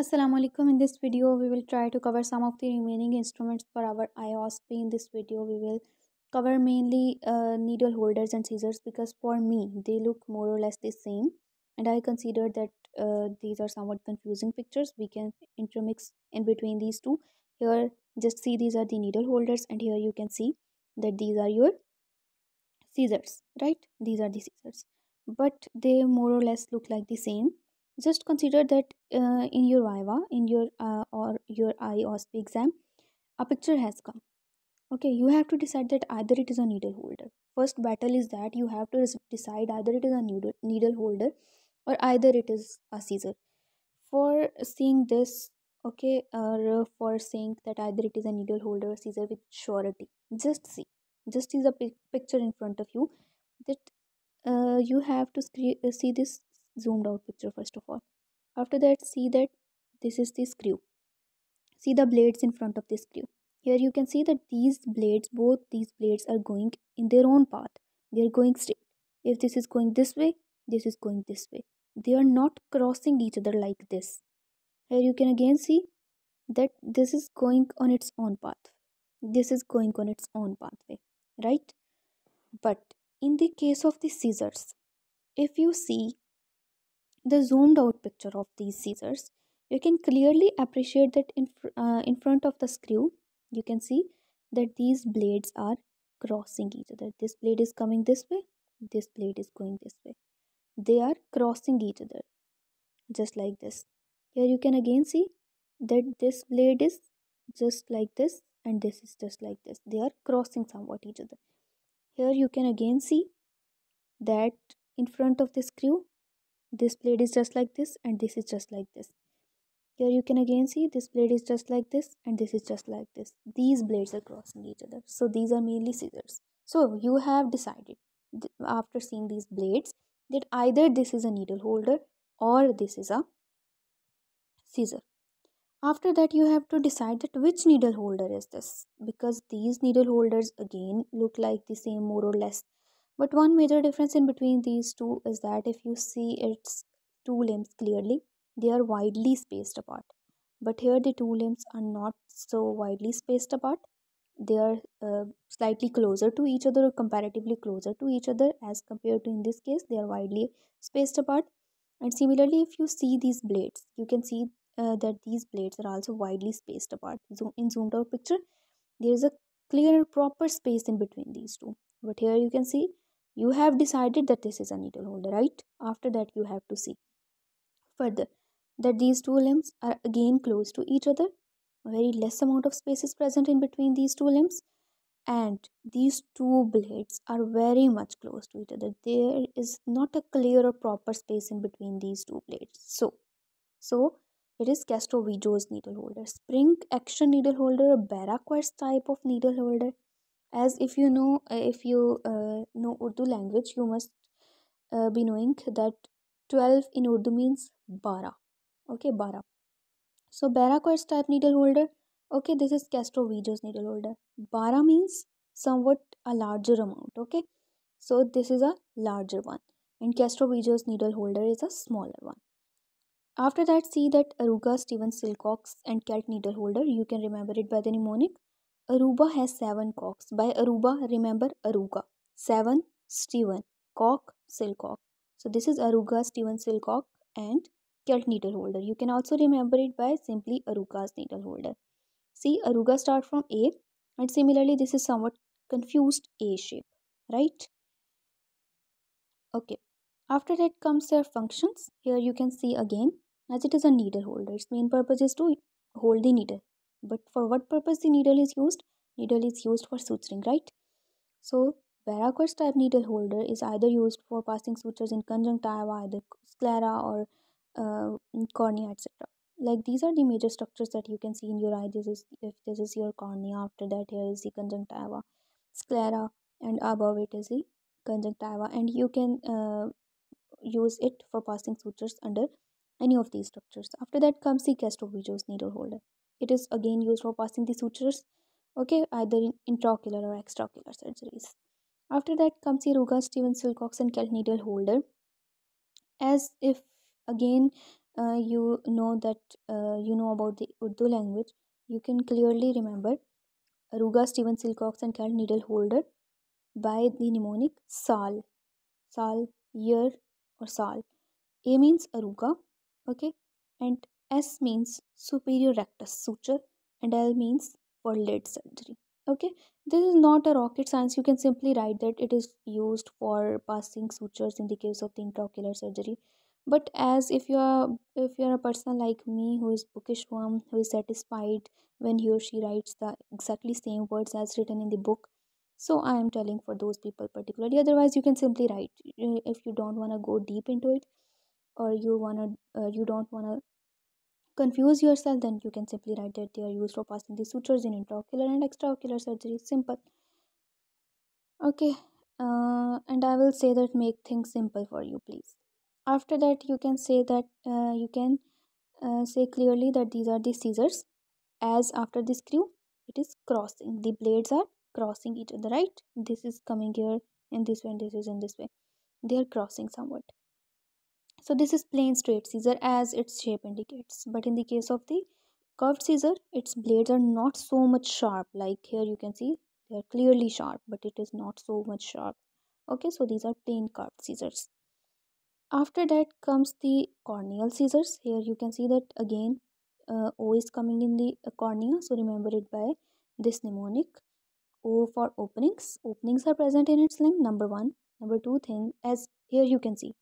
Assalamu alaikum. In this video, we will try to cover some of the remaining instruments for our IOSP. In this video, we will cover mainly uh, needle holders and scissors because for me, they look more or less the same. And I consider that uh, these are somewhat confusing pictures. We can intermix in between these two. Here, just see these are the needle holders and here you can see that these are your scissors, right? These are the scissors. But they more or less look like the same just consider that uh, in your viva in your uh, or your IOSP exam a picture has come. Okay you have to decide that either it is a needle holder. First battle is that you have to decide either it is a needle needle holder or either it is a scissor. For seeing this okay or for saying that either it is a needle holder or scissor with surety just see. Just see the picture in front of you that uh, you have to see this zoomed out picture first of all. After that see that this is the screw. See the blades in front of the screw. Here you can see that these blades both these blades are going in their own path. They are going straight. If this is going this way this is going this way. They are not crossing each other like this. Here you can again see that this is going on its own path. This is going on its own pathway right? But in the case of the scissors if you see the zoomed out picture of these scissors, you can clearly appreciate that in, uh, in front of the screw, you can see that these blades are crossing each other. This blade is coming this way, this blade is going this way. They are crossing each other, just like this. Here you can again see that this blade is just like this and this is just like this. They are crossing somewhat each other. Here you can again see that in front of the screw this blade is just like this and this is just like this. Here you can again see this blade is just like this and this is just like this. These blades are crossing each other. So these are mainly scissors. So you have decided after seeing these blades that either this is a needle holder or this is a scissor. After that you have to decide that which needle holder is this because these needle holders again look like the same more or less but one major difference in between these two is that if you see its two limbs clearly, they are widely spaced apart. But here the two limbs are not so widely spaced apart. They are uh, slightly closer to each other or comparatively closer to each other as compared to in this case they are widely spaced apart. And similarly if you see these blades, you can see uh, that these blades are also widely spaced apart. So in zoomed out picture, there is a clear proper space in between these two. But here you can see you have decided that this is a needle holder right? After that you have to see. Further that these two limbs are again close to each other. Very less amount of space is present in between these two limbs. And these two blades are very much close to each other. There is not a clear or proper space in between these two blades. So so it is Castroviejo's needle holder. Spring action needle holder a Barraquer's type of needle holder as if you know uh, if you uh, know urdu language you must uh, be knowing that 12 in urdu means bara. Okay bara. So bara Barraquer's type needle holder. Okay this is Castro Castroviejo's needle holder. Bara means somewhat a larger amount. Okay so this is a larger one. And Castro Castroviejo's needle holder is a smaller one. After that see that Arruga Stevens Silcox and Kelt needle holder. You can remember it by the mnemonic Aruba has seven cocks. By Aruba, remember Arruga. Seven, Steven. Cock, Silcock. So this is Arruga, Steven Silcock and Kelt needle holder. You can also remember it by simply Arruga's needle holder. See, Arruga start from A and similarly this is somewhat confused A shape, right? Okay. After that comes their functions. Here you can see again as it is a needle holder. Its main purpose is to hold the needle but for what purpose the needle is used? Needle is used for suturing right? So Barraquer's type needle holder is either used for passing sutures in conjunctiva either sclera or uh, cornea etc like these are the major structures that you can see in your eye. This is if this is your cornea after that here is the conjunctiva. Sclera and above it is the conjunctiva. And you can uh, use it for passing sutures under any of these structures. After that comes the Castroviejo's needle holder it is again used for passing the sutures okay either in intraocular or extraocular surgeries after that comes the Ruga Stevens Silcox and Kelt needle holder as if again uh, you know that uh, you know about the Urdu language, you can clearly remember Arruga, Stephen Silcox, and Cal needle holder by the mnemonic SAL. SAL, year or SAL. A means Arruga, okay, and S means superior rectus suture, and L means for lid surgery. Okay, this is not a rocket science. You can simply write that it is used for passing sutures in the case of the intraocular surgery but as if you are if you're a person like me who is bookish one who is satisfied when he or she writes the exactly same words as written in the book so i am telling for those people particularly otherwise you can simply write if you don't want to go deep into it or you want to uh, you don't want to confuse yourself then you can simply write that they are used for passing the sutures in intraocular and extraocular surgery. Simple. Okay uh, and i will say that make things simple for you please. After that you can say that uh, you can uh, say clearly that these are the scissors. As after the screw it is crossing. The blades are crossing each other right? This is coming here in this way and this is in this way. They are crossing somewhat so this is plain straight scissor as its shape indicates. But in the case of the curved scissor its blades are not so much sharp. Like here you can see they are clearly sharp but it is not so much sharp. Okay so these are plain curved scissors. After that comes the corneal scissors. Here you can see that again uh, o is coming in the uh, cornea. So remember it by this mnemonic. O for openings. Openings are present in its limb. Number one. Number two thing as here you can see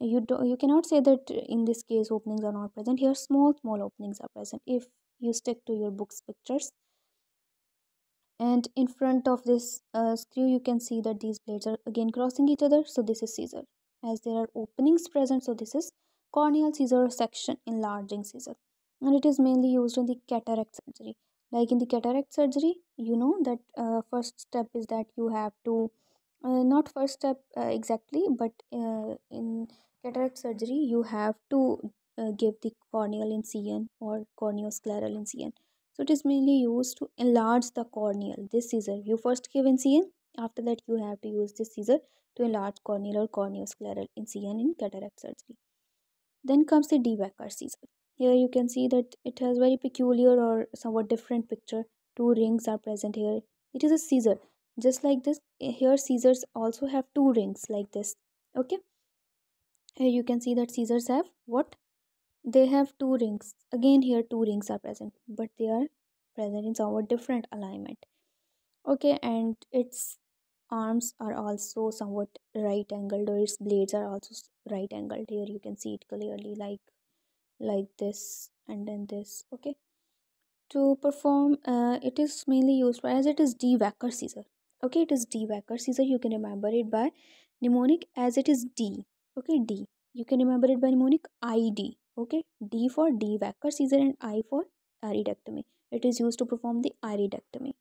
you do you cannot say that in this case openings are not present. Here small small openings are present if you stick to your book's pictures. And in front of this uh, screw you can see that these blades are again crossing each other. So this is scissor. As there are openings present so this is corneal scissor section enlarging scissor. And it is mainly used in the cataract surgery. Like in the cataract surgery you know that uh, first step is that you have to uh, not first step uh, exactly but uh, in cataract surgery you have to uh, give the corneal incision or corneoscleral incision so it is mainly used to enlarge the corneal this scissor you first give incision after that you have to use this scissor to enlarge corneal or corneoscleral incision in cataract surgery. Then comes the de Wecker scissor. Here you can see that it has very peculiar or somewhat different picture. Two rings are present here. It is a scissor. Just like this, here scissors also have two rings like this. Okay. Here you can see that scissors have what? They have two rings. Again here two rings are present. But they are present in somewhat different alignment. Okay. And it's arms are also somewhat right angled or its blades are also right angled here you can see it clearly like like this and then this okay to perform uh, it is mainly used as it is d Wecker scissor okay it is d Wecker scissor you can remember it by mnemonic as it is d okay d you can remember it by mnemonic id okay d for de Wecker scissor and i for iridectomy it is used to perform the iridectomy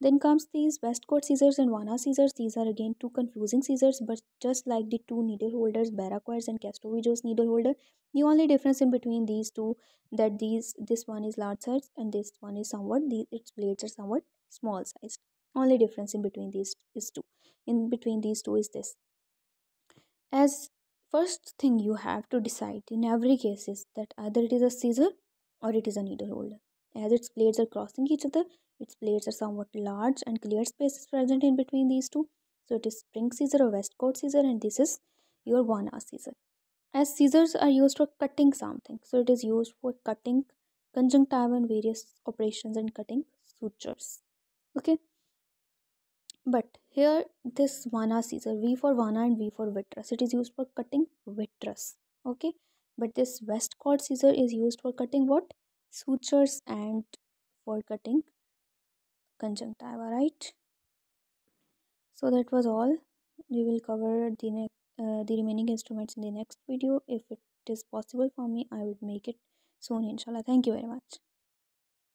then comes these Westcott scissors and Vanna scissors. These are again two confusing scissors, but just like the two needle holders, Barraquer's and Castroviejo's needle holder, the only difference in between these two that these this one is large size and this one is somewhat the its blades are somewhat small sized. Only difference in between these is two. In between these two is this. As first thing you have to decide in every case is that either it is a scissor or it is a needle holder. As its blades are crossing each other, its blades are somewhat large and clear space is present in between these two. So it is spring scissor or Westcott scissor and this is your Vanna scissor. As scissors are used for cutting something. So it is used for cutting conjunctiva and various operations and cutting sutures. Okay. But here this Vanna scissor, V for Vanna and V for vitreous. It is used for cutting vitreous. Okay. But this West Westcott scissor is used for cutting what? Sutures and for cutting conjunctiva right so that was all we will cover the next uh, the remaining instruments in the next video if it is possible for me i would make it soon inshallah thank you very much